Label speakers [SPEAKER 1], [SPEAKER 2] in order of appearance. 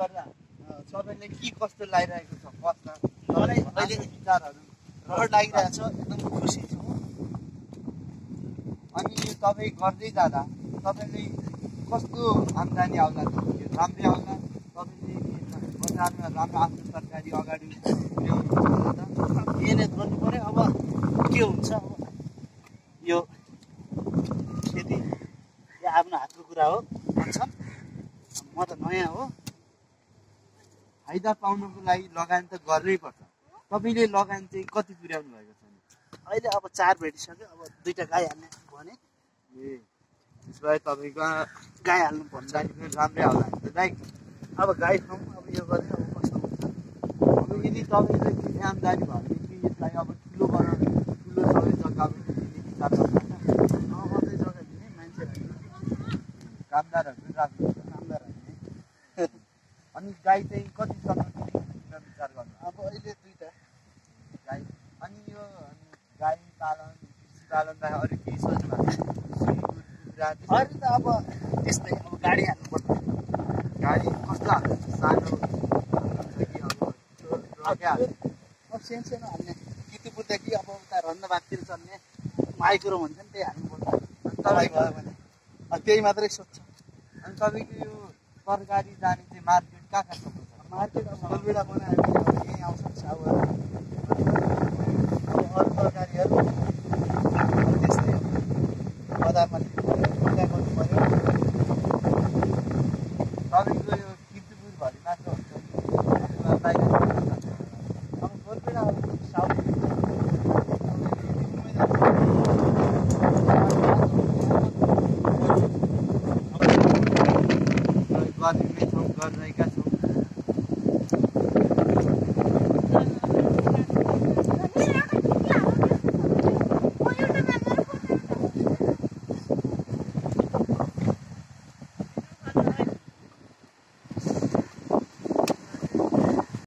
[SPEAKER 1] गर्दा तपाईँले के कस्तो लागिरहेको छ कस्ता मलाई अहिले विचारहरू
[SPEAKER 2] रहर लागिरहेको छ एकदम खुसी छु।
[SPEAKER 1] अनि यो तपाईँ गर्दै जाँदा तपाईँले कस्तो आम्दानी आउला त यो राम्रै आउला? तपाईँले बजारमा राम्रो आफ्नो तरकारी अगाडि
[SPEAKER 2] मिहिनेत गर्नु पऱ्यो अब के हुन्छ? अब यो खेती यो आफ्नो हातको कुरा हो भन्छन्। म त नयाँ हो।
[SPEAKER 1] फाइदा पाउनको लागि लगानी त गर्नै पर्छ। तपाईँले लगानी चाहिँ कति पुर्याउनु भएको छ?
[SPEAKER 2] अहिले अब चार भेटिसक्यो अब दुइटा गाई हाल्ने भने। ए
[SPEAKER 1] त्यसो भए तपाईँको
[SPEAKER 2] गाई हाल्नु पर्छ
[SPEAKER 1] राम्रै त राइट?
[SPEAKER 2] अब गाई खाउँ अब यो गर्ने अब कस्तो हुन्छ?
[SPEAKER 1] अब यदि तपाईँले धेरै आम्दानी भयो भने यसलाई अब ठुलो बनाउने ठुलो सबै जग्गा पनि दिने गर्नुहुन्छ
[SPEAKER 2] अब अझै जग्गा दिने मान्छेहरू
[SPEAKER 1] कामदारहरू पनि राख्नुहुन्छ। अनि गाई चाहिँ कतिसम्म किन्न विचार गर्नु?
[SPEAKER 2] अब अहिले दुइटा
[SPEAKER 1] गाई। अनि यो गाई पालन कृषि पालन अरू केही सोच्नु भएको? अहिले
[SPEAKER 2] त अब त्यस्तै अब गाडी हाल्नु पर्छ।
[SPEAKER 1] गाई कस्तो हाल्नुहुन्छ सानो हुन्छ कि अब हाल्नु
[SPEAKER 2] सानो सानो हाल्ने। कितिपुरदेखि अब उता रन्धबागतिर चल्ने। माइक्रो भन्छ नि त्यही हाल्नुपर्छ
[SPEAKER 1] तपाईँको भयो
[SPEAKER 2] भने। अब त्यही मात्रै सोध्छ
[SPEAKER 1] अनि तपाईँको यो तरकारी जाने चाहिँ मार्केट कहाँ कहाँ सक्नुहुन्छ मार्केट फलबिडा
[SPEAKER 2] बनायो भने यहीँ आउँछन् साउहरू अरू तरकारीहरू त्यस्तै हो बजारमा पूजा गर्नु पऱ्यो
[SPEAKER 1] तपाईँको मात्र हुन्छ बाहिर
[SPEAKER 2] अब फलबिडा साउ
[SPEAKER 1] Vladimir. God like us.